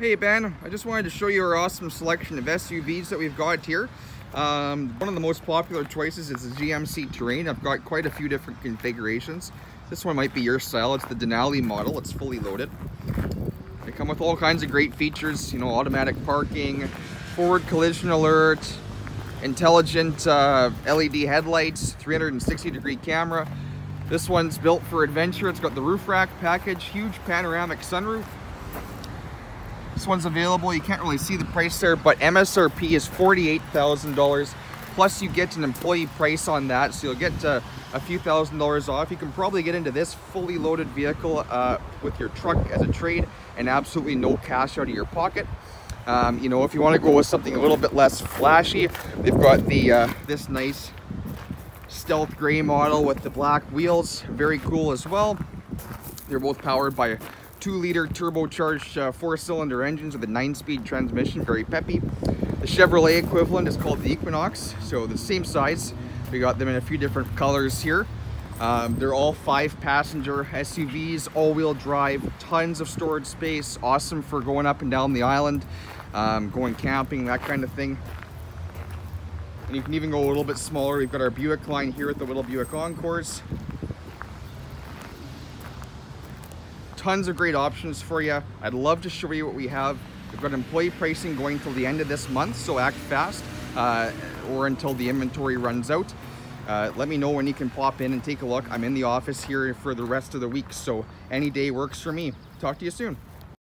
Hey Ben, I just wanted to show you our awesome selection of SUVs that we've got here. Um, one of the most popular choices is the GMC Terrain. I've got quite a few different configurations. This one might be your style. It's the Denali model. It's fully loaded. They come with all kinds of great features, you know, automatic parking, forward collision alert, intelligent uh, LED headlights, 360 degree camera. This one's built for adventure. It's got the roof rack package, huge panoramic sunroof. This one's available. You can't really see the price there, but MSRP is $48,000. Plus you get an employee price on that, so you'll get uh, a few thousand dollars off. You can probably get into this fully loaded vehicle uh, with your truck as a trade and absolutely no cash out of your pocket. Um, you know, if you want to go with something a little bit less flashy, they've got the uh, this nice stealth gray model with the black wheels. Very cool as well. They're both powered by 2 liter turbocharged uh, 4 cylinder engines with a 9 speed transmission. Very peppy. The Chevrolet equivalent is called the Equinox. So the same size. We got them in a few different colors here. Um, they're all five passenger SUVs, all wheel drive, tons of storage space, awesome for going up and down the island, um, going camping, that kind of thing. And you can even go a little bit smaller. We've got our Buick line here with the little Buick Encores. Tons of great options for you. I'd love to show you what we have. We've got employee pricing going till the end of this month, so act fast uh, or until the inventory runs out. Uh, let me know when you can pop in and take a look. I'm in the office here for the rest of the week, so any day works for me. Talk to you soon.